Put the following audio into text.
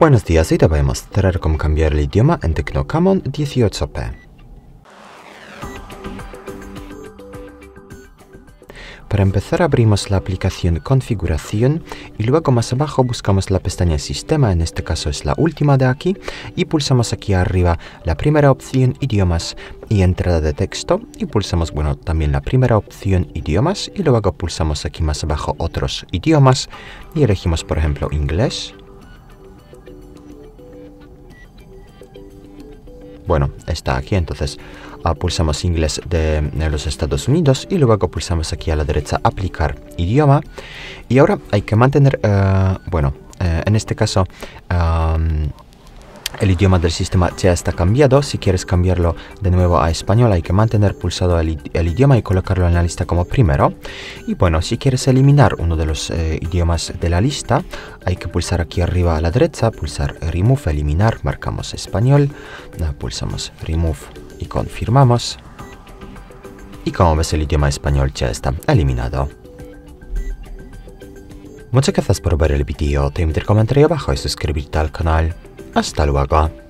Buenos días, hoy te voy a mostrar cómo cambiar el idioma en Tecnocamon 18p. Para empezar abrimos la aplicación Configuración y luego más abajo buscamos la pestaña Sistema, en este caso es la última de aquí, y pulsamos aquí arriba la primera opción Idiomas y entrada de texto y pulsamos, bueno, también la primera opción Idiomas y luego pulsamos aquí más abajo Otros idiomas y elegimos por ejemplo Inglés bueno, está aquí, entonces uh, pulsamos inglés de, los Estados Unidos y luego pulsamos aquí a la derecha aplicar idioma. Y ahora hay que mantener, uh, bueno, uh, en este caso um, el idioma del sistema ya está cambiado. Si quieres cambiarlo de nuevo a español hay que mantener pulsado el, idioma y colocarlo en la lista como primero. Y bueno, si quieres eliminar uno de los eh, idiomas de la lista hay que pulsar aquí arriba a la derecha, pulsar Remove, eliminar, marcamos español, pulsamos Remove y confirmamos. Y como ves el idioma español ya está eliminado. Muchas gracias por ver el vídeo, te invito a comentar abajo y suscribirte al canal. Hasta luego.